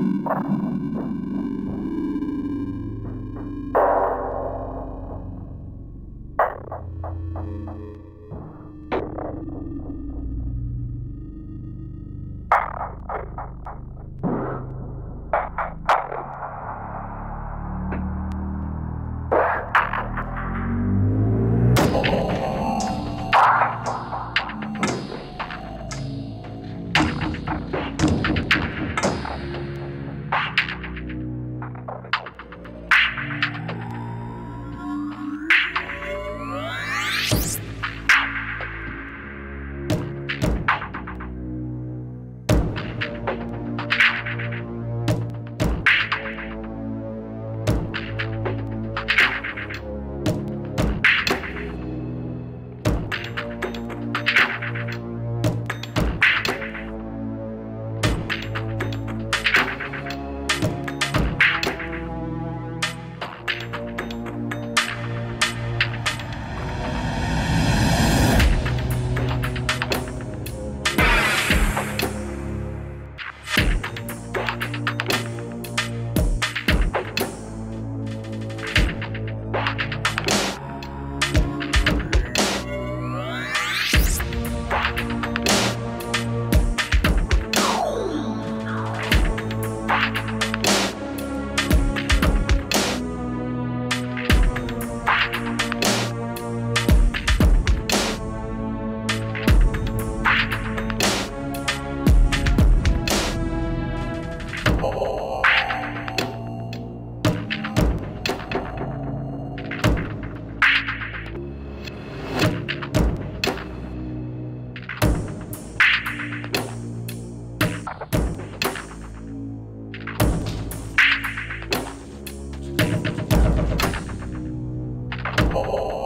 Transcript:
Oh. Oh.